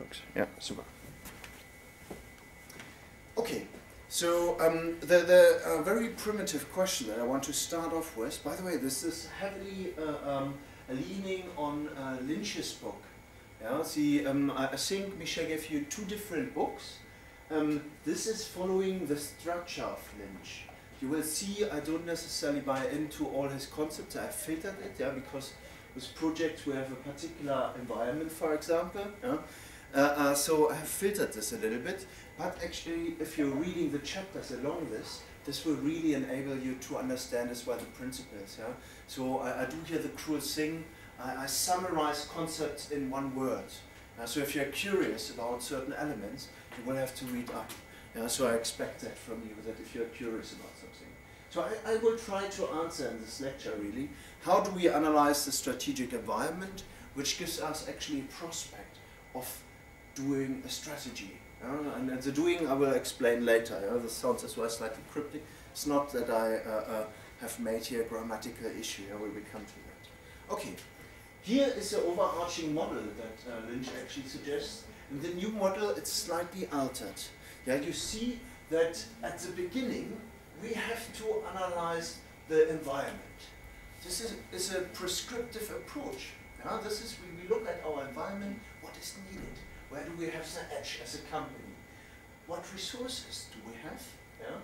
works. Yeah, super. Okay, so um, the, the uh, very primitive question that I want to start off with, by the way, this is heavily uh, um, leaning on uh, Lynch's book. Yeah, see, um, I, think Michel gave you two different books. Um, this is following the structure of Lynch. You will see I don't necessarily buy into all his concepts. I filtered it, yeah, because with projects we have a particular environment, for example. Yeah? Uh, uh, so I have filtered this a little bit, but actually if you're reading the chapters along this, this will really enable you to understand as well the principles. Yeah? So I, I do here the cruel thing, I, I summarize concepts in one word. Uh, so if you're curious about certain elements, you will have to read up. Yeah? So I expect that from you, that if you're curious about something. So I, I will try to answer in this lecture really, how do we analyze the strategic environment, which gives us actually a prospect of doing a strategy. Uh, and, the doing I will explain later. Uh, this sounds as well slightly cryptic. It's not that I uh, uh have made here a grammatical issue. I will come to that. Okay, here is the overarching model that uh, Lynch actually suggests. In the new model, it's slightly altered. Yeah, you see that at the beginning, we have to analyze the environment. This is, is a prescriptive approach. Yeah, this is we, we look at our environment, what is needed, where do we have the edge as a company? What resources do we have? Yeah?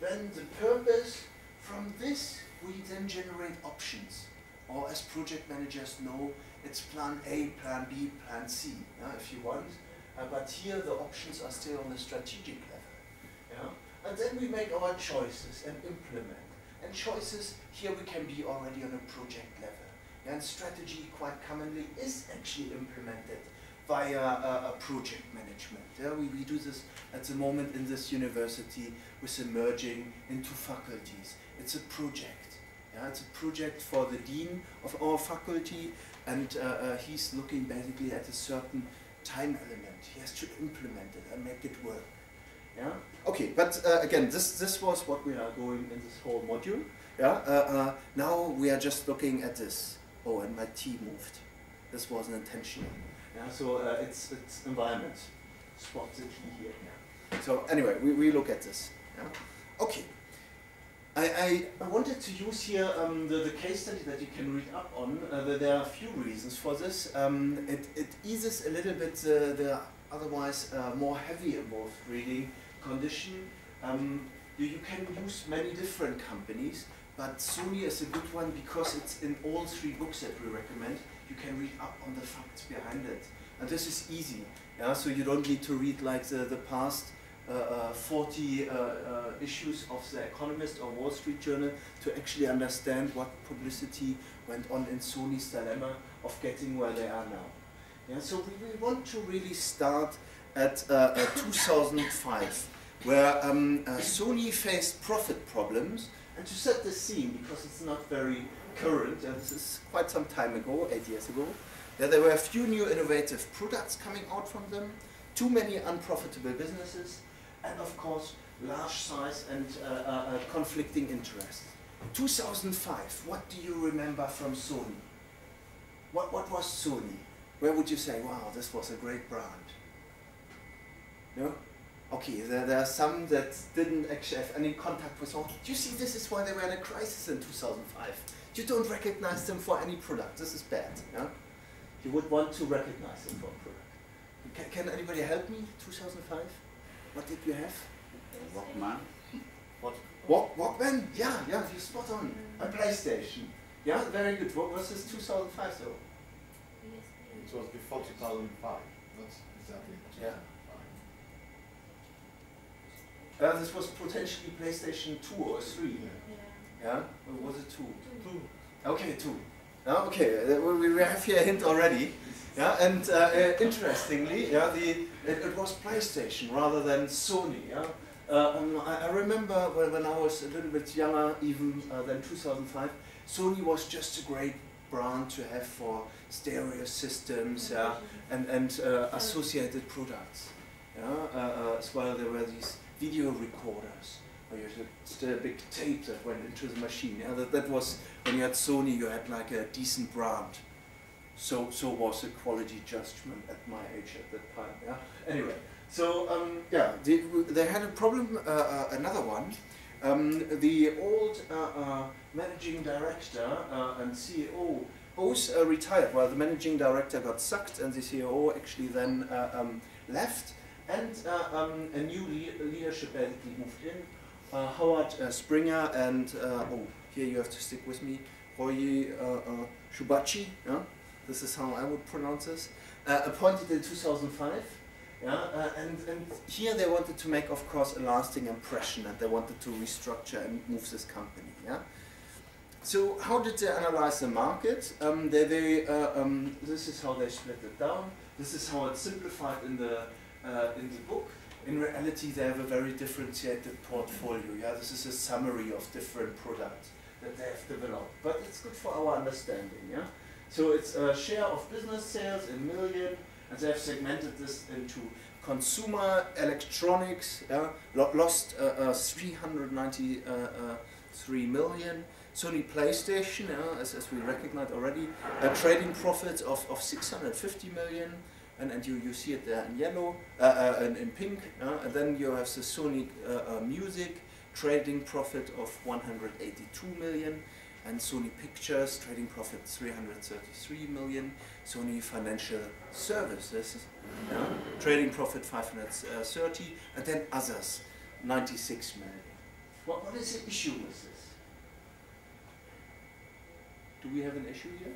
Then the purpose, from this we then generate options. Or as project managers know, it's plan A, plan B, plan C, yeah, if you want. Uh, but here the options are still on the strategic level. Yeah? And then we make our choices and implement. And choices, here we can be already on a project level. And strategy quite commonly is actually implemented via a, project management. Yeah, we, we do this at the moment in this university with emerging into faculties. It's a project. Yeah, it's a project for the dean of our faculty and uh, uh, he's looking basically at a certain time element. He has to implement it and make it work. Yeah. Okay, but uh, again, this this was what we are going in this whole module. Yeah. Uh, uh, now we are just looking at this. Oh, and my T moved. This wasn't intentional. Yeah. So uh, it's it's environment. Spot the T here. Yeah. So anyway, we, we look at this. Yeah. Okay. I, I, wanted to use here um, the, the case study that you can read up on. Uh, there are a few reasons for this. Um, it, it eases a little bit the, the otherwise uh, more heavy involved reading condition. Um, you, you can use many different companies, but Sony is a good one because it's in all three books that we recommend. You can read up on the facts behind it. And this is easy. Yeah? So you don't need to read like the, the past uh, uh, 40 uh, uh, issues of The Economist or Wall Street Journal to actually understand what publicity went on in Sony's dilemma of getting where they are now. Yeah, so we, we want to really start at uh, 2005 where um, uh, Sony faced profit problems. And to set the scene, because it's not very current, uh, this is quite some time ago, eight years ago, yeah, there were a few new innovative products coming out from them, too many unprofitable businesses, and of course, large size and uh, uh, uh conflicting interests. 2005, what do you remember from Sony? What, what was Sony? Where would you say, wow, this was a great brand? No? Okay, there, there are some that didn't actually have any contact with all. You see, this is why they were in a crisis in 2005. You don't recognize them for any product. This is bad. Yeah? You would want to recognize them for a product. Can, can anybody help me? 2005? What did you have? Walkman. What? Walk, Walkman? Yeah, yeah, you're spot on. A PlayStation. Yeah, very good. What was this 2005 though? It was before 2005. That's exactly. Yeah. Uh, this was potentially PlayStation 2 or 3. Yeah. yeah? Or was it 2? 2. Okay, 2. Uh, okay, uh, we have here a hint already. Yeah, and uh, uh, interestingly, yeah, the it, it, was PlayStation rather than Sony. Yeah, uh, um, I, I, remember when, when, I was a little bit younger, even uh, than 2005, Sony was just a great brand to have for stereo systems, yeah, and and uh, associated products. Yeah, uh, as well there were these video recorders where you had a big tape that went into the machine. Yeah, that, that was when you had Sony, you had like a decent brand. So, so was the quality judgment at my age at that time. Yeah. Anyway, so um, yeah, they, they had a problem. Uh, uh, another one. Um, the old uh, uh managing director uh, and CEO both uh, retired. Well, the managing director got sacked, and the CEO actually then um, left, and um, a new le leadership basically moved in. Howard Stringer and oh, here you have to stick with me. Roy Shubachi. Yeah? This is how I would pronounce this. appointed in 2005. Yeah, uh, and, and here they wanted to make, of course, a lasting impression and they wanted to restructure and move this company. Yeah? So how did they analyze the market? Um, they, uh, um, this is how they split it down. This is how it's simplified in the, uh, in the book. In reality, they have a very differentiated portfolio. Yeah, This is a summary of different products that they have developed. But it's good for our understanding. Yeah? So it's a share of business sales in million, and they have segmented this into consumer electronics, yeah, lost uh, uh, 393 uh. Sony PlayStation, yeah, as, as we recognized already, a trading profit of, of 650 million, and, and you, you see it there in yellow, uh, uh, in, in pink, and then you have the Sony uh, Music trading profit of 182 million, and Sony Pictures trading profit 333 million, Sony Financial Services trading profit 530, and then others 96 million. What, what is the issue with this? Do we have an issue here?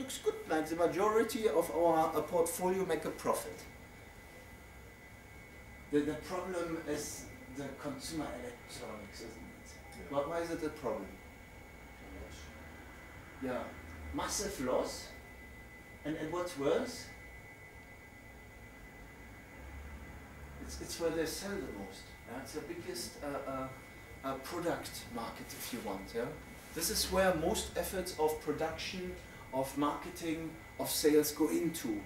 Looks good, like the majority of our uh, portfolio make a profit. The, the problem is the consumer electronics, isn't it? Yeah. Why is it a problem? Yeah, massive loss. And, and what's worse? It's, it's where they sell the most. Yeah? It's the biggest uh, uh, uh, product market, if you want. Yeah? This is where most efforts of production, of marketing, of sales go into.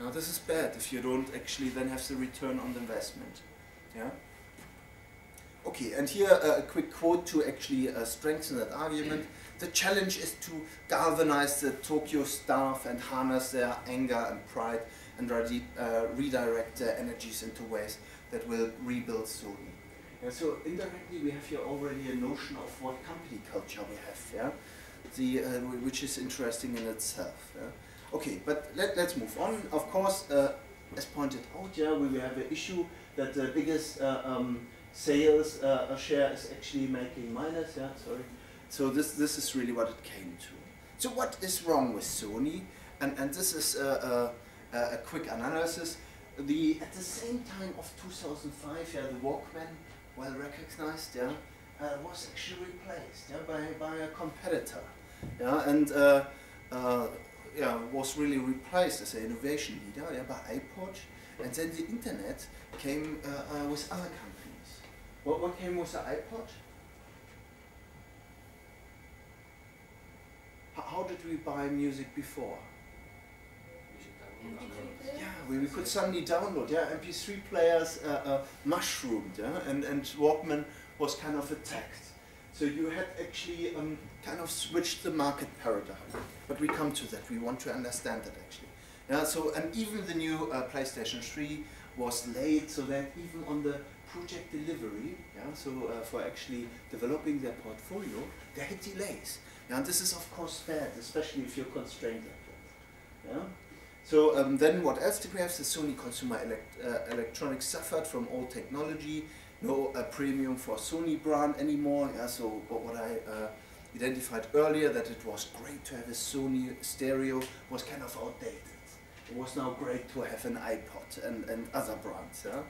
Now this is bad if you don't actually then have the return on the investment. Yeah. Okay, and here uh, a quick quote to actually uh, strengthen that argument. The challenge is to galvanize the Tokyo staff and harness their anger and pride and uh, redirect their energies into ways that will rebuild Sony. Yeah, so indirectly we have here already a notion of what company culture we have, yeah? The, uh, which is interesting in itself. Yeah? Okay, but let, let's move on. Of course, uh, as pointed out, yeah, we have an issue that the biggest uh, um, sales uh, share is actually making minus, yeah, sorry. So this, this is really what it came to. So what is wrong with Sony? And, and this is a, a, a quick analysis. The, at the same time of 2005, yeah, the Walkman well recognized, yeah, uh, was actually replaced yeah, by, by a competitor. Yeah, and uh, uh, yeah, was really replaced as an innovation leader yeah, by iPod. And then the internet came uh, uh, with other companies. What, what came with the iPod? How, did we buy music before? Yeah, we, we could suddenly download. Yeah, MP3 players uh, uh, mushroomed. Yeah, and and Walkman was kind of attacked. So you had actually um, kind of switched the market paradigm. But we come to that. We want to understand that actually. Yeah. So and even the new uh, PlayStation 3 was late. So that even on the project delivery, yeah, so uh, for actually developing their portfolio, they had delays. Yeah, and this is of course bad, especially if you're constrained like that. Yeah. So um, then what else did we have? The Sony consumer elect uh, electronics suffered from old technology, no premium for Sony brand anymore. Yeah, so what I uh, identified earlier that it was great to have a Sony stereo was kind of outdated. It was now great to have an iPod and, and other brands. Yeah?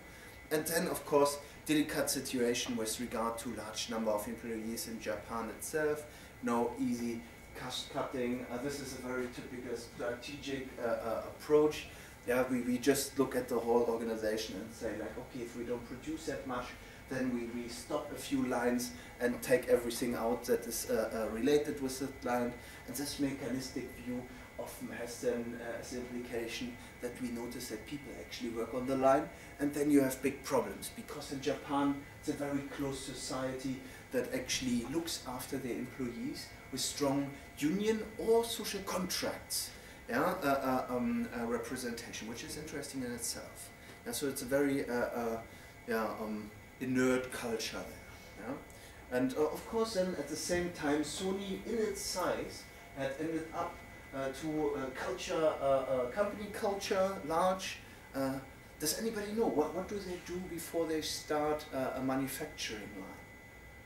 And then of course delicate situation with regard to large number of employees in Japan itself, no easy cost cutting. Uh, this is a very typical strategic uh, uh, approach. Yeah, we, we just look at the whole organization and say like, okay, if we don't produce that much, then we, we stop a few lines and take everything out that is uh, uh, related with that line. And this mechanistic view often has then uh, as implication that we notice that people actually work on the line and then you have big problems because in Japan it's a very close society that actually looks after their employees with strong union or social contracts. yeah, uh, uh, um, uh, representation, which is interesting in itself. Yeah, so it's a very uh, uh, yeah, um, inert culture there. Yeah? And uh, of course, then at the same time, Sony, in its size, had ended up uh, to uh, culture, uh, uh, company culture, large. Uh, does anybody know what, what do they do before they start a manufacturing line?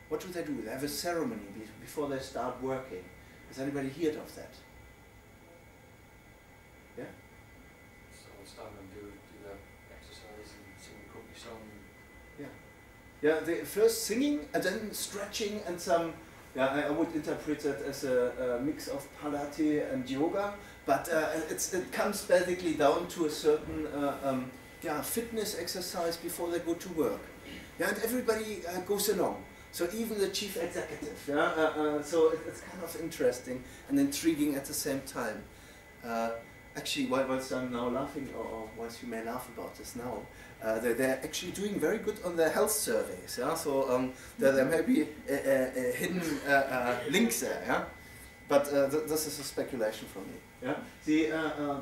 What do they do? They have a ceremony be- before they start working. Has anybody heard of that? Yeah? So I'll stand and do, do that exercise and sing a cookie song. Yeah, they first singing and then stretching and some. Yeah, I, I would interpret that as a, a mix of Pilates and yoga, but uh, it's, it comes basically down to a certain uh, um, yeah, fitness exercise before they go to work. Yeah, and everybody uh, goes along. So even the chief executive. Yeah, uh, uh, so it, it's kind of interesting and intriguing at the same time. Uh, actually, while, whilst I'm now laughing, or, or whilst you may laugh about this now, uh, they're, they're actually doing very good on their health surveys. Yeah, so um, there, there may be uh, uh, uh, hidden uh, uh, links there. Yeah, but th- this is a speculation from me. Yeah. The,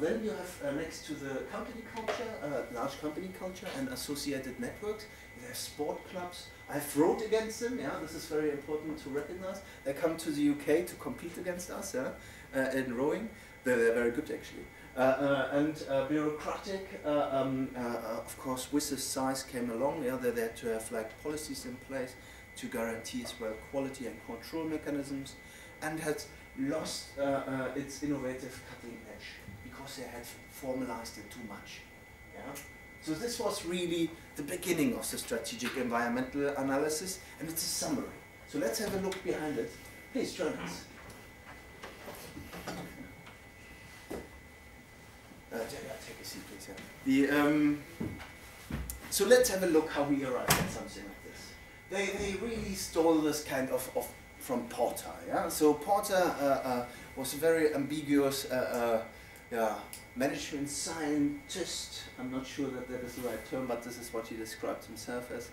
then you have next to the company culture, large company culture and associated networks. You have sport clubs. I've rowed against them. Yeah, this is very important to recognize. They come to the UK to compete against us. Yeah, in rowing. They're, they're very good actually. Uh, uh, and uh, bureaucratic, um, of course, with the size came along. Yeah, they're there to have like policies in place to guarantee as well quality and control mechanisms, and has lost its innovative cutting edge because they had formalized it too much. Yeah. So this was really the beginning of the strategic environmental analysis, and it's a summary. So let's have a look behind it. Please join us. Take a seat, please. Yeah. The, um, so let's have a look how we arrived at something like this. They, they really stole this kind of, of from Porter. Yeah. So Porter uh, uh, was a very ambiguous uh, uh, yeah, management scientist. I'm not sure that that is the right term, but this is what he described himself as.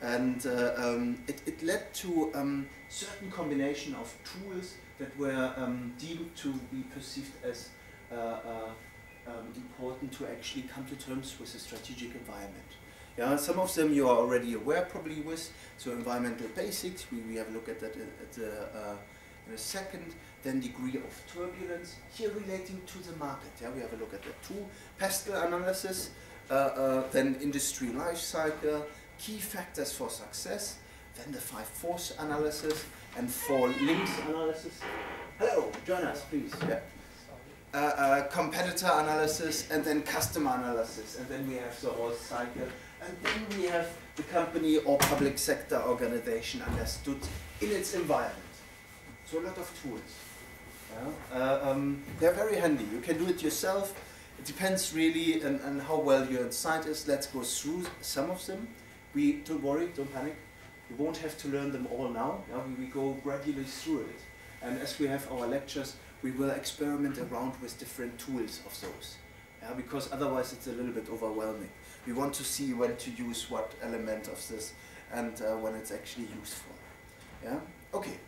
And uh, um, it, it led to um, certain combination of tools that were um, deemed to be perceived as um, important to actually come to terms with the strategic environment. Yeah, some of them you are already aware probably with. So environmental basics, we, we have a look at that at, at the, uh, in a second. Then degree of turbulence, here relating to the market. Yeah, we have a look at that too. PESTEL analysis, uh, uh, then industry life cycle, key factors for success, then the five force analysis and four links analysis. Hello, join us please. Yeah uh, uh, competitor analysis and then customer analysis and then we have the whole cycle and then we have the company or public sector organization understood in its environment. So a lot of tools. Yeah? Uh, um, they're very handy. You can do it yourself. It depends really on, on how well your insight is. Let's go through some of them. We don't worry, don't panic. You won't have to learn them all now. Yeah? We, we go gradually through it. And as we have our lectures, we will experiment around with different tools of those. Yeah, because otherwise it's a little bit overwhelming. We want to see when to use what element of this and uh, when it's actually useful. Yeah? Okay.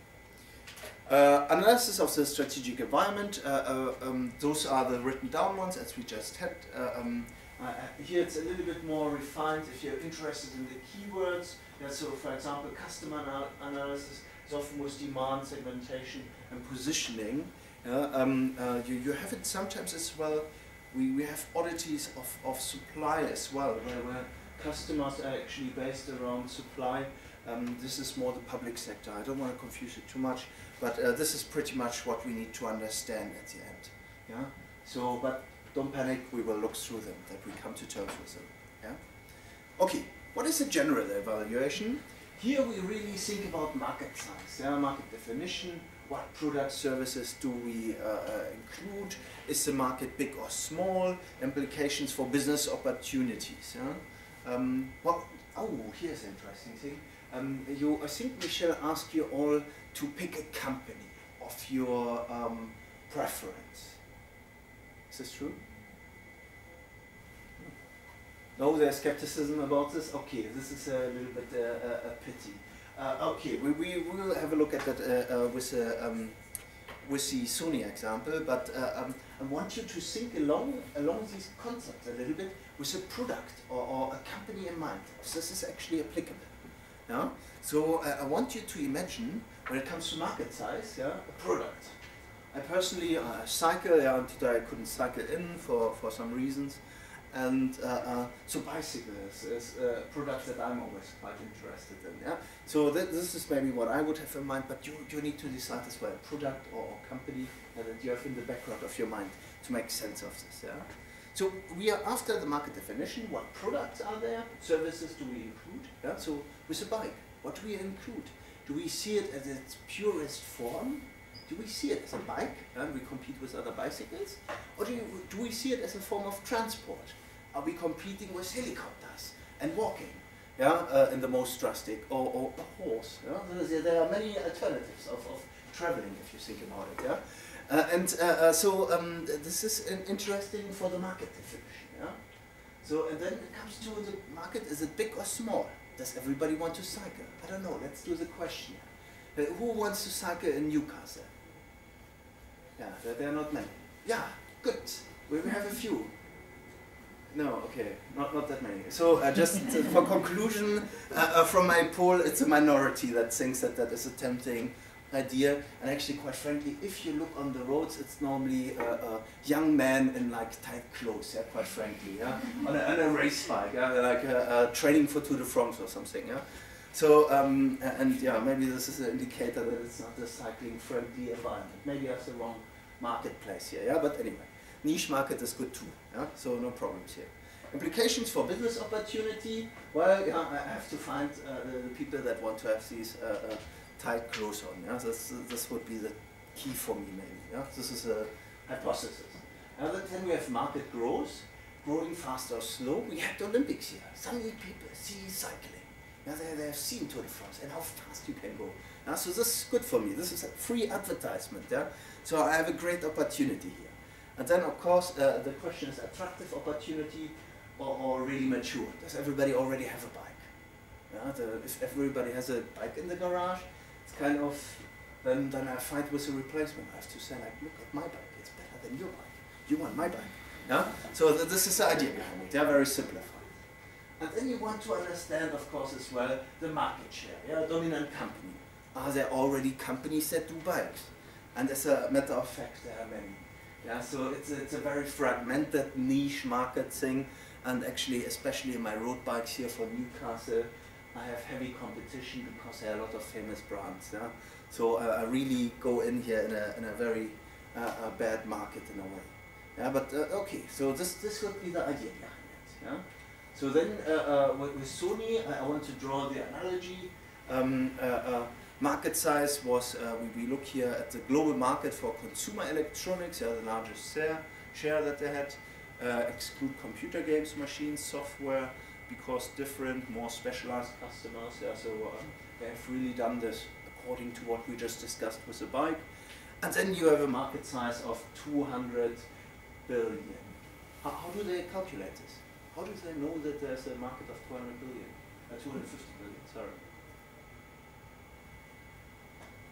Uh, analysis of the strategic environment. Uh, uh, um, those are the written down ones as we just had. Uh, um, uh, here it's a little bit more refined if you're interested in the keywords. Yeah, so for example, customer anal analysis is often with demand segmentation and positioning. Yeah, um, uh, you, you have it sometimes as well. We, we have oddities of, of supply as well, where, where customers are actually based around supply. Um, this is more the public sector. I don't want to confuse it too much, but uh, this is pretty much what we need to understand at the end. Yeah. So, but don't panic. We will look through them. That we come to terms with them. Yeah. Okay. What is a general evaluation? Here we really think about market size, yeah, market definition, what product services do we uh, uh, include, is the market big or small, implications for business opportunities. Yeah? Um, oh, here's an interesting thing. Um, you, I think we shall ask you all to pick a company of your um, preference. Is this true? No, there's skepticism about this. Okay, this is a little bit uh, a, a pity. Uh, okay, we, we will have a look at that uh, uh, with um, with the Sony example, but uh, um, I want you to think along along these concepts a little bit with a product or, or a company in mind. This is actually applicable. Yeah? So uh, I want you to imagine when it comes to market size, yeah, a product. I personally uh, cycle, yeah, today I couldn't cycle in for, for some reasons. And uh, uh, so bicycles is, a product that I'm always quite interested in. Yeah? So th this is maybe what I would have in mind, but you, you need to decide as well, product or, or company that you have in the background of your mind to make sense of this. Yeah? So we are after the market definition, what products are there, services do we include? Yeah? So with a bike, what do we include? Do we see it as its purest form? Do we see it as a bike and we compete with other bicycles? Or do, you, do we see it as a form of transport? Are we competing with helicopters and walking? Yeah, uh, in the most drastic, or, or a horse. Yeah? There, there are many alternatives of, of traveling if you think about it. Yeah? Uh, and uh, uh so um, this is interesting for the market definition. Yeah? So and then it comes to the market: is it big or small? Does everybody want to cycle? I don't know. Let's do the question. Uh, who wants to cycle in Newcastle? Yeah, there, there are not many. Yeah, good. We have a few. No, okay, not, not that many. So uh, just for conclusion, uh, uh, from my poll, it's a minority that thinks that that is a tempting idea. And actually, quite frankly, if you look on the roads, it's normally a, a young man in like tight clothes, yeah, quite frankly, yeah, on a, on a race bike, yeah, like uh, training for Tour de France or something, yeah. So, um, and yeah, maybe this is an indicator that it's not a cycling friendly environment. Maybe I have the wrong marketplace here, yeah, but anyway niche market is good too. Yeah? So no problems here. Implications for business opportunity. Well, yeah, I have to find uh, the, people that want to have these uh, uh, tight clothes on. Yeah? This, this would be the key for me maybe. Yeah? This is a hypothesis. Other then we have market growth, growing fast or slow. We had the Olympics here. Suddenly people see cycling. Yeah, they, they have seen Tour de France and how fast you can go. Yeah, so this is good for me. This is a free advertisement. Yeah? So I have a great opportunity here. And then, of course, uh, the question is attractive opportunity or, or, really mature. Does everybody already have a bike? Yeah, the, if everybody has a bike in the garage, it's kind of, then, then I fight with a replacement. I have to say, like, look at my bike, it's better than your bike. You want my bike. Yeah? So th this is the idea behind it. They are very simplified. And then you want to understand, of course, as well, the market share, yeah, dominant company. Are there already companies that do bikes? And as a matter of fact, there are many. Yeah, so it's a, it's a very fragmented niche market thing, and actually, especially in my road bikes here for Newcastle, I have heavy competition because there are a lot of famous brands. Yeah, so uh, I really go in here in a, in a very uh, a bad market in a way. Yeah, but uh, okay, so this this would be the idea behind it. Yeah, so then uh, uh, with, with, Sony, I, I, want to draw the analogy. Um, uh, Market size was, uh, we, we, look here at the global market for consumer electronics, yeah, the largest share, share that they had, uh, exclude computer games, machines, software, because different, more specialized customers, yeah, so um, they have really done this according to what we just discussed with the bike. And then you have a market size of 200 billion. How, how do they calculate this? How do they know that there's a market of 200 billion? Uh, 250 billion, sorry.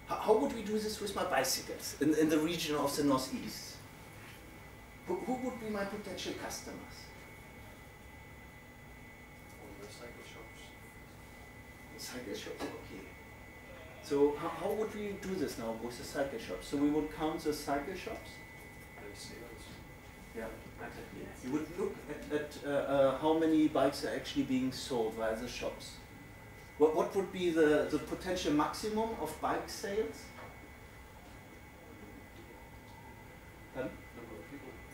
How, how would we do this with my bicycles in, in the region of the northeast? Who, who would be my potential customers? Cycle shops. Cycle shops, okay. So how, how would we do this now with the cycle shops? So we would count the cycle shops? Yeah, exactly. You would look at, at uh, uh, how many bikes are actually being sold via the shops. What, what would be the, the potential maximum of bike sales?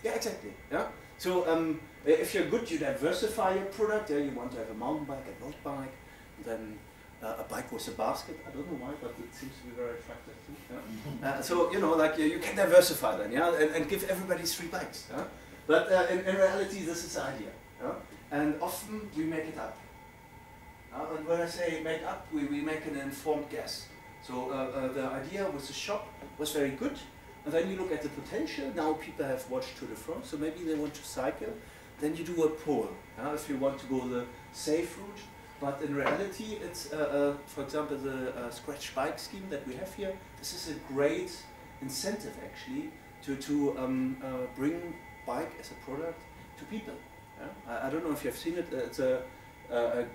Yeah, exactly. Yeah. So um, if you're good, you diversify your product. Yeah, you want to have a mountain bike, a road bike, then uh, a bike with a basket. I don't know why, but it seems to be very attractive too. Yeah? Mm-hmm. Uh, so you know, like you, you can diversify then, yeah, and, and give everybody three bikes. Yeah? But uh, in, in reality, this is the idea. Yeah? And often we make it up. Uh, and when I say make up, we, we make an informed guess. So uh, uh, the idea with the shop was very good. And then you look at the potential. Now people have watched Tour de France, so maybe they want to cycle. Then you do a poll uh, if you want to go the safe route. But in reality, it's, uh, for example, the scratch bike scheme that we have here. This is a great incentive actually to, to um, bring bike as a product to people. Yeah? I, I don't know if you've seen it. It's a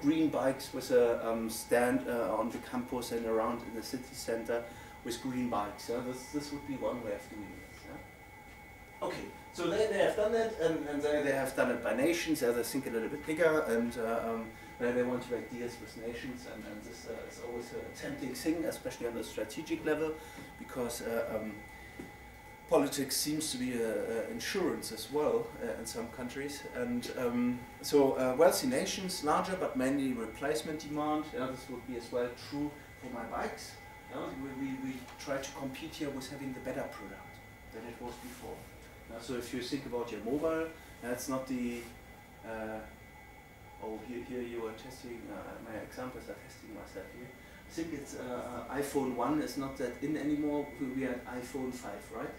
green bikes with a um, stand uh, on the campus and around in the city center with green bikes. Yeah? This, this would be one way of doing this. Yeah? Okay, so they, they have done that, and, and they, they have done it by nations. Yeah, they think a little bit bigger, and uh, um, they, they want to make deals with nations, and, and this uh, is always a tempting thing, especially on the strategic level, because uh, um, politics seems to be uh, uh, insurance as well uh, in some countries. And um, so uh, wealthy nations, larger but mainly replacement demand. Yeah, this would be as well true for my bikes. Yeah, we, we, try to compete here with having the better product than it was before. Yeah, so if you think about your mobile, that's not the uh, oh here, here you are testing uh, my examples are testing myself here. I think it's uh, uh, iPhone 1 is not that in anymore. We- at iPhone 5, right?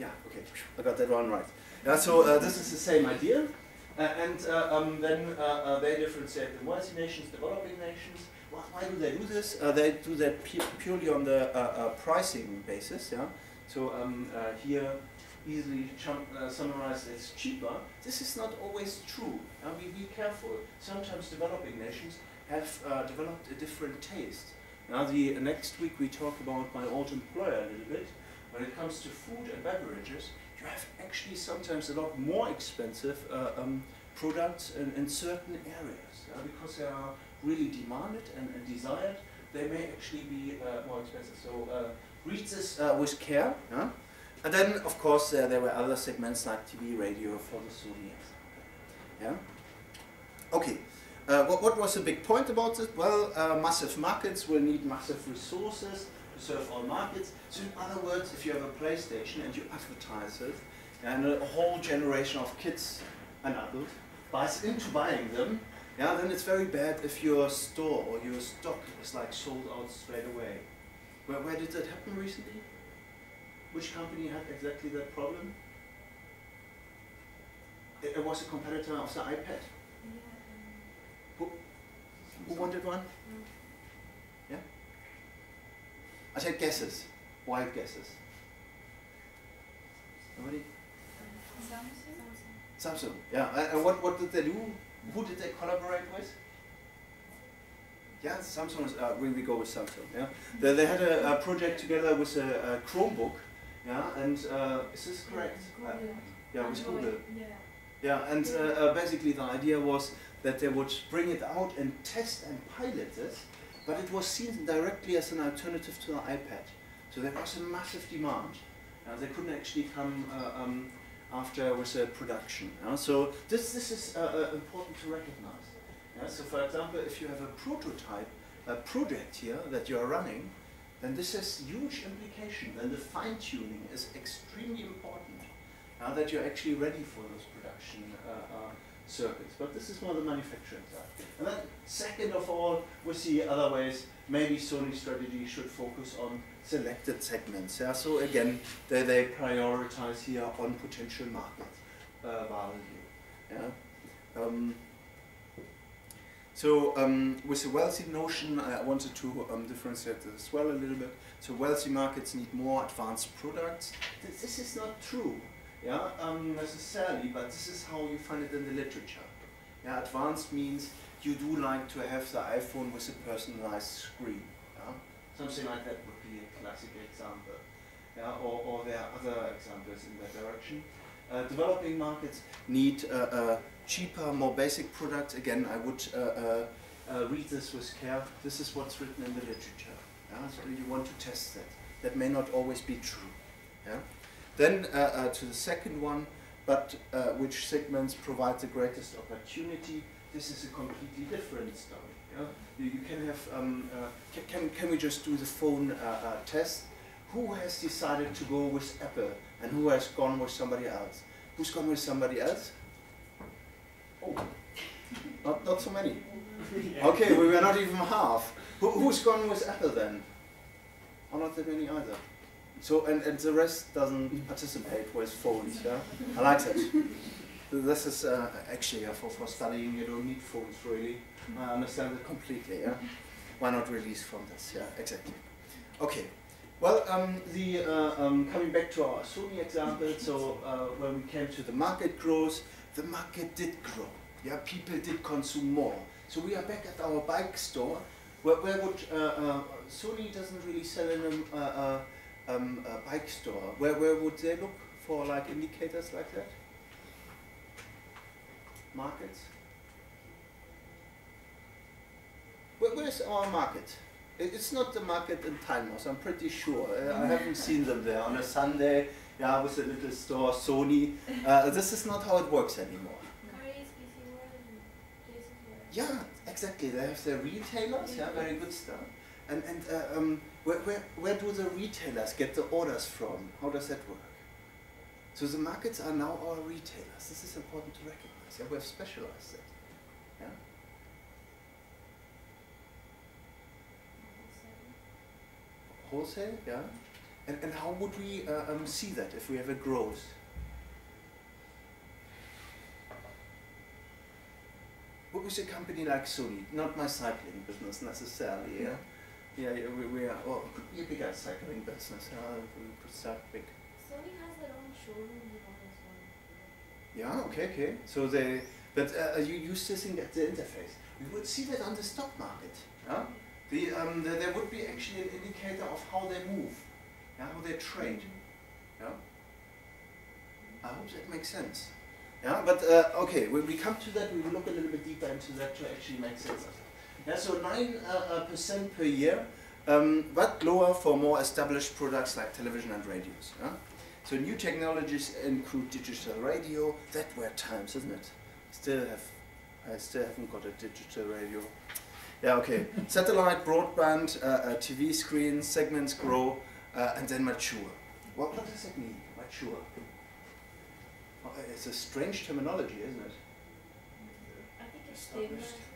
Yeah, okay, I got that one right. Yeah, so uh, this is the same idea. Uh, and uh, um, then uh, uh, they differentiate the wealthy nations, developing nations. Why, why do they do this? They do that pu purely on the pricing basis. Yeah. So um, here, easily summarized as cheaper. This is not always true. Uh, be, be careful. Sometimes developing nations have developed a different taste. Now, the next week we talk about my old employer a little bit. When it comes to food and beverages, you have actually sometimes a lot more expensive uh, um, products in, in certain areas uh, because they are really demanded and, and desired. They may actually be uh, more expensive. So uh, read this uh, with care. Yeah? And then, of course, uh, there were other segments like TV, radio for the example. Yeah. Okay. What, what was the big point about it? Well, massive markets will need massive resources serve all markets. So, in other words, if you have a PlayStation and you advertise it, and a whole generation of kids and adults buys into buying them, yeah, then it's very bad if your store or your stock is like sold out straight away. Where, where did that happen recently? Which company had exactly that problem? It, it was a competitor of the iPad. Who wanted one? Yeah? I said guesses. Wild guesses. Nobody? Samsung. Samsung, Yeah. And what, what did they do? Who did they collaborate with? Yeah, Samsung. Is, uh, we, we go with Samsung. Yeah. They, they had a, a project together with a, a Chromebook. Yeah. And uh, is this correct? Uh, yeah, with Google. Yeah, Yeah, and uh, uh, basically the idea was that they would bring it out and test and pilot it, but it was seen directly as an alternative to the iPad. So there was a massive demand. Uh, they couldn't actually come uh, um, after with a production. uh, so this, this is uh, uh, important to recognize. Yeah, so for example, if you have a prototype, a project here that you are running, then this has huge implication. Then the fine tuning is extremely important now that you're actually ready for those production uh, uh, circuits. But this is more the manufacturing side. And then second of all, we see other ways, maybe Sony strategy should focus on selected segments. Yeah? So again, they, they prioritize here on potential market uh, value. Yeah? Um, so um, with the wealthy notion, I wanted to um, differentiate this as well a little bit. So wealthy markets need more advanced products. Th- This is not true yeah, um, necessarily, but this is how you find it in the literature. Yeah, advanced means you do like to have the iPhone with a personalized screen. Yeah? Something like that would be a classic example. Yeah, or, or there are other examples in that direction. Uh, developing markets need uh, uh, cheaper, more basic products. Again, I would uh, uh, uh, read this with care. This is what's written in the literature. Yeah? So you want to test that. That may not always be true. Yeah? Then uh, uh, to the second one, but uh, which segments provide the greatest opportunity? This is a completely different story. Yeah? You, you can have, um, uh, ca- can, can we just do the phone test? Who has decided to go with Apple and who has gone with somebody else? Who's gone with somebody else? Oh, not, not so many. Okay, we were not even half. Who, who's gone with Apple then? Or not that many either. So and, and the rest doesn't participate with phones. Yeah, I like that. This is uh, actually for for studying. You don't need phones really. I understand it completely. Yeah, why not release from this? Yeah, exactly. Okay. Well, um, the, uh, um, coming back to our Sony example, so uh, when we came to the market growth, the market did grow. Yeah, people did consume more. So we are back at our bike store, where, where would uh, uh, Sony doesn't really sell in a, uh, uh, um, a bike store. Where where would they look for like indicators like that? Markets. Where, where's our market? It's not the market in Tynemouth, I'm pretty sure. Uh, I haven't seen them there on a Sunday, yeah, with a little store, Sony. Uh, this is not how it works anymore. Curry's, PC World, and places where. Yeah, exactly. They have their retailers, yeah, very good stuff. And, and uh, um, where, where, where do the retailers get the orders from? How does that work? So the markets are now our retailers. This is important to recognize. Yeah, we have specialized it. Yeah? Wholesale, yeah. And, and how would we uh, um, see that if we have a growth? What was a company like Sony? Not my cycling business necessarily, yeah. Yeah, yeah yeah we, we are. Well, you could be a bigger cycling business. Yeah, we could start big. Sony has their own showrooms and all as well. Yeah, okay, okay. So they, but uh, you use this thing at the interface. We would see that on the stock market. Yeah? The, um, the, there would be actually an indicator of how they move, yeah, how they trade. Yeah? I hope that makes sense. Yeah, but uh, okay, when we come to that, we will look a little bit deeper into that to actually make sense of it. Yeah, so nine uh, uh, percent per year, um, but lower for more established products like television and radios. Yeah? So new technologies include digital radio. That were times, isn't it? Still have, I still haven't got a digital radio. Yeah, okay. Satellite, broadband, uh, uh, TV screens, segments grow, uh, and then mature. What, what does it mean? Mature. Oh, it's a strange terminology, isn't it? I think it's stable. Established.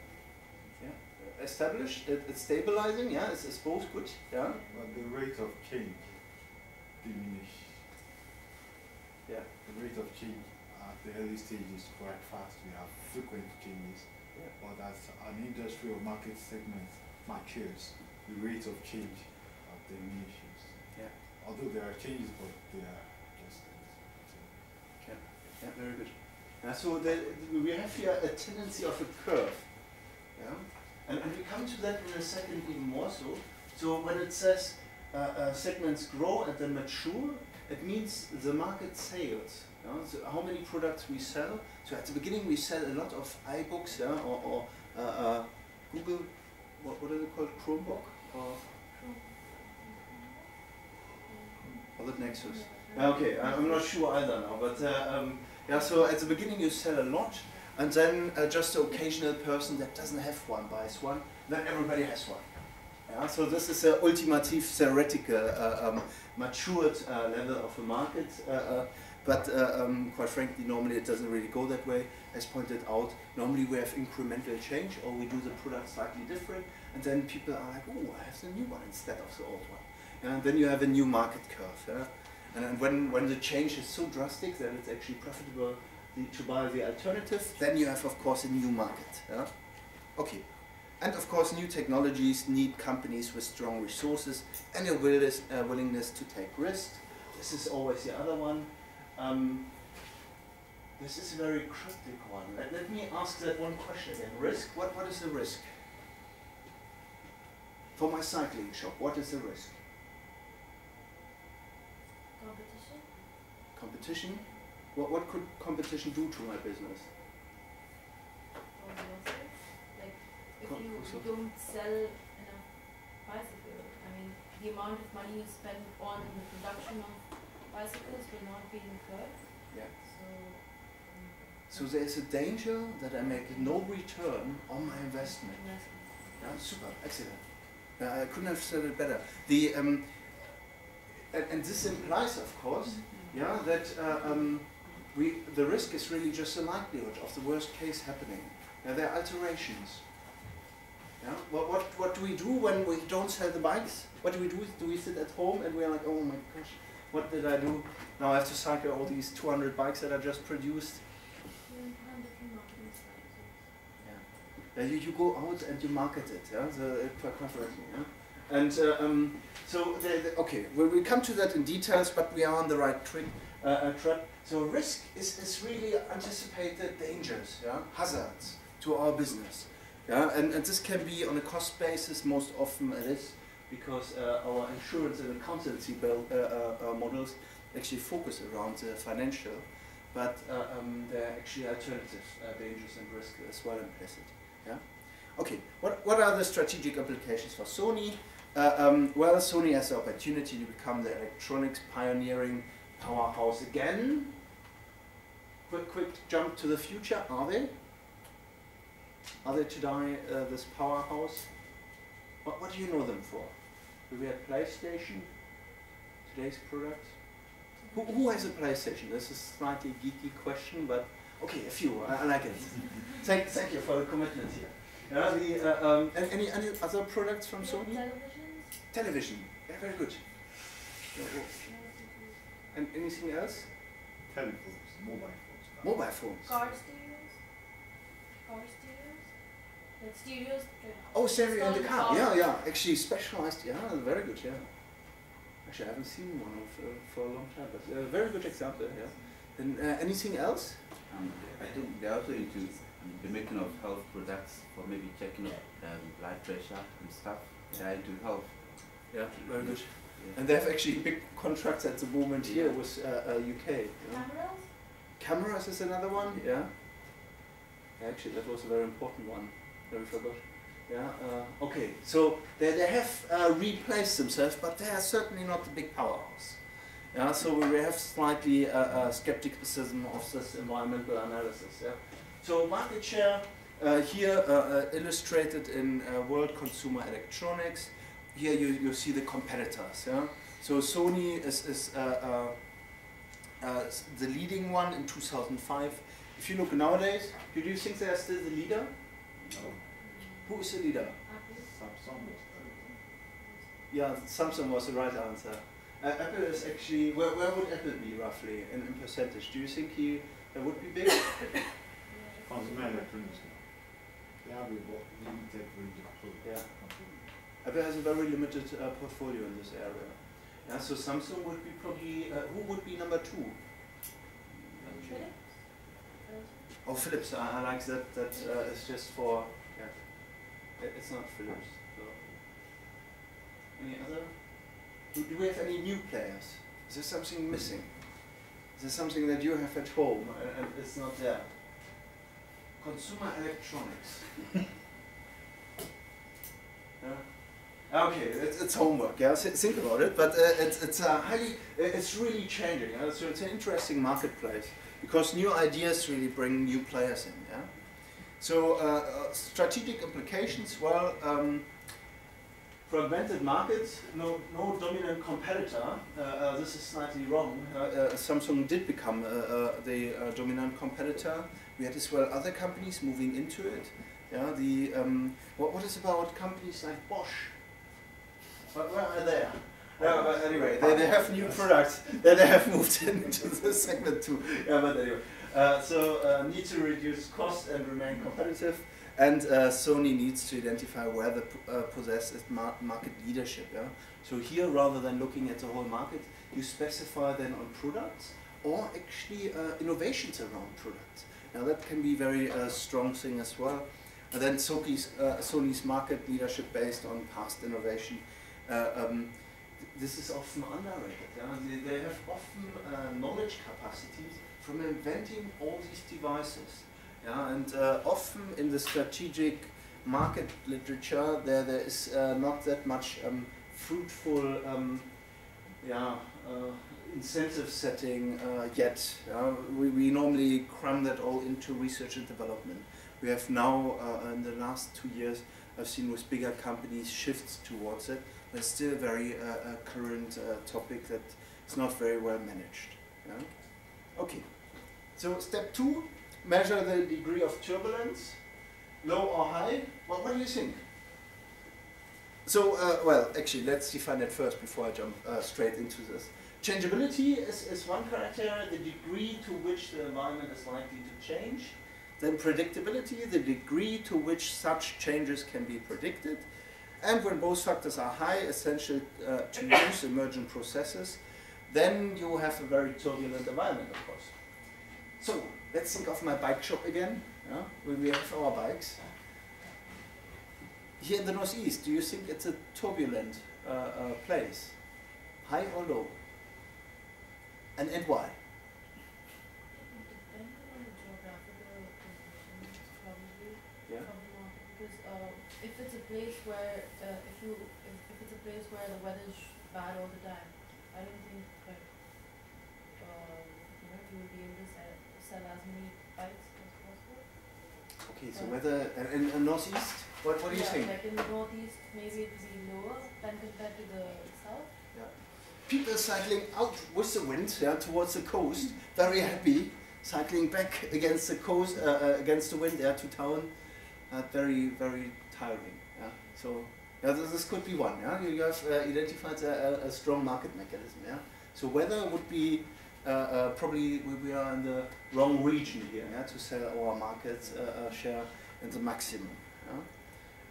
Yeah. Established. It, it's stabilizing. Yeah, it's, it's both good. Yeah. But the rate of change diminish. Yeah. The rate of change at the early stage is quite fast. We have frequent changes. Yeah. But as an industry or market segment matures, the rate of change uh, diminishes. Yeah. Although there are changes, but they are just. Yeah, Yeah. very good. Yeah, so the, we have here a tendency of a curve. Yeah? And, and we come to that in a second even more so. So when it says uh, uh, segments grow and then mature, it means the market sales. Yeah? So how many products we sell. So at the beginning we sell a lot of iBooks yeah? or, or uh, uh, Google, what, what is it called, Chromebook? Or, or the Nexus? Okay, I'm not sure either now, but uh, um, yeah. So at the beginning you sell a lot, and then uh, just the occasional person that doesn't have one buys one. Then everybody has one. Yeah. So this is a ultimative theoretical uh, um, matured uh, level of a market, uh, uh, but uh, um, quite frankly, normally it doesn't really go that way. As pointed out, normally we have incremental change, or we do the product slightly different, and then people are like, "Oh, I have the new one instead of the old one." Yeah, and then you have a new market curve. Yeah? And when, when the change is so drastic that it's actually profitable the, to buy the alternative, then you have, of course, a new market. Yeah? Okay. And of course, new technologies need companies with strong resources and a willis, uh, willingness to take risks. This is always the other one. Um, this is a very cryptic one. Let, let me ask that one question again. Risk? What, what is the risk? For my cycling shop, what is the risk? Competition. Competition? What, what could competition do to my business? Like if Com- you don't sell enough bicycles, I mean the amount of money you spend on the production of bicycles will not be incurred. Yeah. So um, So there's a danger that I make no return on my investment. investment. Yeah, super, excellent. Uh, I couldn't have said it better. The um, and, and this implies, of course, yeah, that uh, um, we the risk is really just the likelihood of the worst case happening. Yeah, there are alterations. Yeah, what, what what do we do when we don't sell the bikes? What do we do? Do we sit at home and we're like, oh my gosh, what did I do? Now I have to cycle all these 200 bikes that I just produced. Yeah. You, you go out and you market it, yeah, the, uh, quite yeah. And uh, um, so, the, the, okay, we we come to that in details, but we are on the right trick, uh, track. So risk is, is really anticipated dangers, yeah, hazards to our business. Yeah, and, and this can be on a cost basis, most often it is, because uh, our insurance and accountancy bill, uh, uh, uh, models actually focus around the financial, but uh, um, there are actually alternative dangers and risk as well implicit. Yeah? Okay, what, what are the strategic implications for Sony? Um, well, Sony has the opportunity to become the electronics pioneering powerhouse again. Quick, quick jump to the future. Are they? Are they today uh, this powerhouse? What, what do you know them for? We had PlayStation, today's product. Who, who has a PlayStation? This is a slightly geeky question, but okay, a few. I, I like it. thank, thank you for the commitment here. Yeah, the, uh, um, and any, any other products from Sony? Television. Television. Yeah, very good. Yeah, well, And anything else? Telephones, mobile phones. now. Mobile phones. Car stereos? Car stereos? Like stereos? Oh, stereo in the install car. Yeah, yeah. Actually, specialized. Yeah, very good. Yeah. Actually, I haven't seen one of, uh, for a long time, but a uh, very good example. Yeah. And uh, anything else? Um, I think they're also into the making of health products for maybe checking up um, blood pressure and stuff. They're into health. Yeah, very good. Yeah. And they have actually big contracts at the moment here with uh, uh, UK. Yeah. Cameras? Cameras is another one. Yeah. Actually, that was a very important one that we forgot. Yeah. Uh, okay. So they, they have uh, replaced themselves, but they are certainly not the big powerhouse. Yeah. So we have slightly uh, uh, skepticism of this environmental analysis. Yeah. So market share uh, here uh, uh, illustrated in uh, World Consumer Electronics. Here you, you see the competitors. Yeah. So Sony is, is uh, uh, uh, the leading one in 2005. If you look nowadays, do you think they are still the leader? No, Who is the leader? Samsung Yeah, Samsung was the right answer. Uh, Apple is actually, where, where would Apple be roughly in, in percentage? Do you think he uh, would be big? consumer electronics have a what, limited. Yeah. Apple has a very limited uh, portfolio in this area. Yeah, so Samsung would be probably, uh, who would be number two? Philips? Oh, Philips, I, I like that, that uh, is just for, yeah. It's not Philips, so. Any other? Do, do we have any new players? Is there something missing? Is there something that you have at home and, and it's not there? Consumer electronics. yeah. Okay, it's, it's homework. Yeah, Th- think about it. But uh, it's it's uh, highly, it's really changing. Yeah? So it's an interesting marketplace because new ideas really bring new players in. Yeah. So uh, uh, strategic implications. Well, um, fragmented markets. No, no dominant competitor. Uh, uh, this is slightly wrong. Samsung did become the dominant competitor. We had as well other companies moving into it. Yeah. The um, what, what is about companies like Bosch? Where, where are they? Yeah, but anyway, they, they have new products that they have moved into this segment too. Yeah, but anyway. Uh, so uh, need to reduce cost and remain competitive, and uh, Sony needs to identify where they uh, possess its mar- market leadership. Yeah. So here, rather than looking at the whole market, you specify then on products or actually uh, innovations around products. Now that can be very uh, strong thing as well. And then Sony's, uh, Sony's market leadership based on past innovation. Um, this is often underrated. Yeah? They, have often uh, knowledge capacities from inventing all these devices. Yeah? And uh, often in the strategic market literature, there, there is uh, not that much um, fruitful yeah, uh, incentive setting uh, yet. We, we normally cram that all into research and development. We have now, uh, in the last two years, I've seen with bigger companies shifts towards it, it's still a very uh, uh, current uh, topic that is not very well managed. Yeah? Okay, so step two, measure the degree of turbulence, low or high. What, what do you think? So, uh, well, actually, let's define it first before I jump uh, straight into this. Changeability is, is one criteria, the degree to which the environment is likely to change. Then predictability, the degree to which such changes can be predicted. And when both factors are high, essential uh, to use emergent processes, then you have a very turbulent environment, of course. So let's think of my bike shop again. Yeah? Where we have our bikes. Here in the northeast, do you think it's a turbulent uh, uh, place? High or low? And, and why? Depending on the geographical conditions, probably Yeah. from the market, because uh, if it's a place where uh, if you if, if it's a place where the weather's bad all the time, I don't think that uh, you know you will be able to sell, sell as many bikes as possible. Okay, so whether and, and, northeast, what, what do you yeah, think? Like in the northeast, maybe it will be lower than compared to the south. Yeah, People cycling out with the wind, yeah, towards the coast, very happy, cycling back against the coast, uh, uh, against the wind, yeah, to town, uh, very, very tiring. Yeah. So, yeah, this, this could be one. Yeah, you have uh, identified a, a, strong market mechanism. Yeah. So weather would be uh, uh, probably we, we are in the wrong region here. Yeah, to sell our market uh, uh, share in the maximum. Yeah.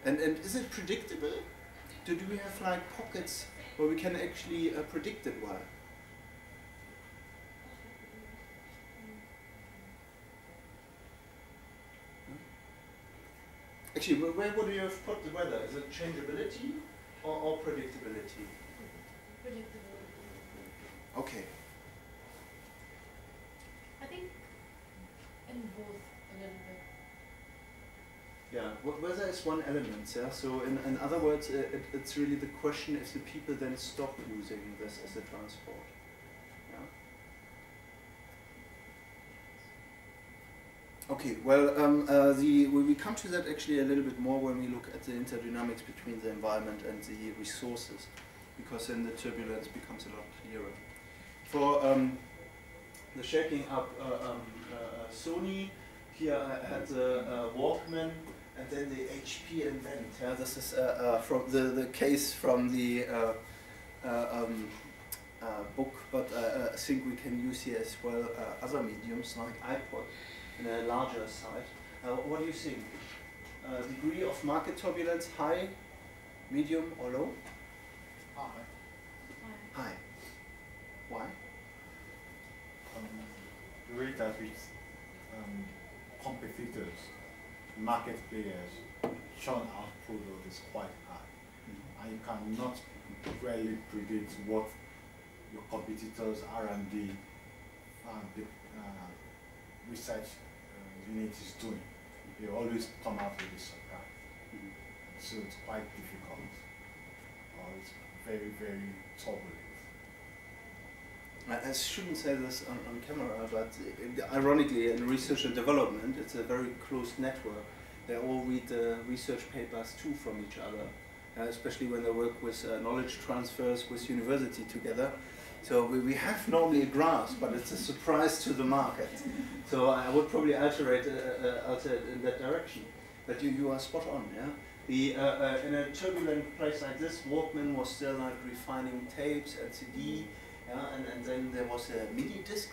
And and is it predictable? Do, do we have like pockets where we can actually uh, predict it well? Actually, where, would you have put the weather? Is it changeability or, or predictability? Predictable. Okay. I think in both a little bit. Yeah, we- weather is one element, yeah. So in, in other words, it, it's really the question if the people then stop using this as a transport. Okay, well, um, uh, the, we, we come to that actually a little bit more when we look at the interdynamics between the environment and the resources, because then the turbulence becomes a lot clearer. For um, the shaking up uh, um, uh, Sony, here I had the uh, Walkman and then the HP Invent. Yeah, this is uh, uh, from the, the case from the um, book, but I think we can use here as well other mediums like iPod in a larger side. Uh, what do you think? Uh, degree of market turbulence, high, medium or low? Hi. Fine. High. Why? Um, the rate at which um, competitors, market players, churn out product is quite high. And you cannot really predict what your competitors' R&D and the uh, research uh, unit is doing. They always come out with a surprise. So it's quite difficult. Or it's very, very turbulent. I I shouldn't say this on, on camera, but uh, ironically, in research and development, it's a very close network. They all read the research papers too from each other, uh, especially when they work with uh, knowledge transfers with university together. So we, we have normally a grasp, but it's a surprise to the market. So I would probably alterate, uh, uh, alter it in that direction. But you, you are spot on, yeah? The, uh, uh, in a turbulent place like this, Walkman was still like refining tapes and CD, yeah, and, and then there was a mini disc.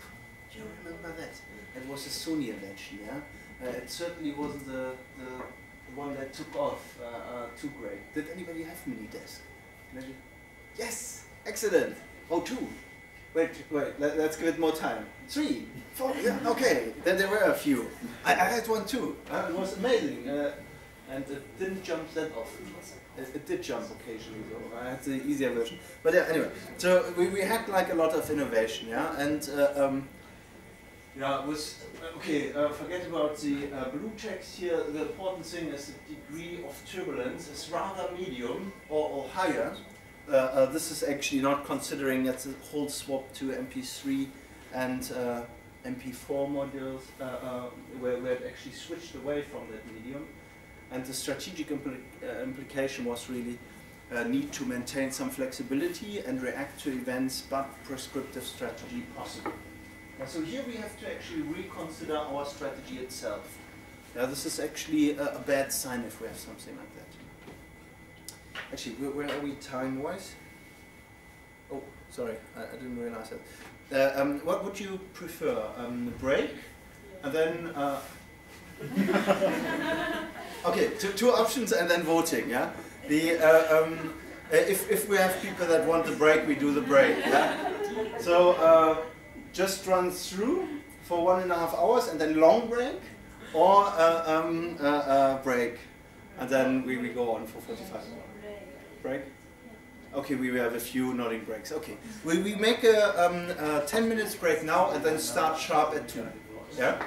Do you remember that? It was a Sony invention, yeah. Uh, it certainly wasn't the, the, one that took off uh, uh, too great. Did anybody have mini disc? Yes, excellent. Oh, two. Wait, wait. Let, us give it more time. Three, four. Yeah, okay. Then there were a few. I, I had one too. Uh, it was amazing, uh, and it didn't jump that often. It, it did jump occasionally though. I had the easier version. But yeah, anyway. So we, we had like a lot of innovation, yeah, and uh, um, yeah, it was okay. Uh, forget about the uh, blue checks here. The important thing is the degree of turbulence is rather medium or, or higher. Uh, uh, this is actually not considering that the whole swap to MP3 and uh, MP4 modules, uh, uh, where, where it actually switched away from that medium. And the strategic impli uh, implication was really need to maintain some flexibility and react to events, but prescriptive strategy possible. And so here we have to actually reconsider our strategy itself. Now this is actually a, a bad sign if we have something like that. Actually, where, where are we time-wise? Oh, sorry, I, I didn't realize that. Uh, um, what would you prefer? Um, break, and then. Uh, okay, two, two options and then voting. Yeah, The, uh, um, uh, if, if we have people that want the break, we do the break. Yeah? So uh, just run through for one and a half hours and then long break or uh, um, uh, uh, break. And then we, we go on for 45 minutes. Break? Okay, we have a few nodding breaks. Okay, we, we make a, um, a 10 minutes break now and then start sharp at 2. Yeah?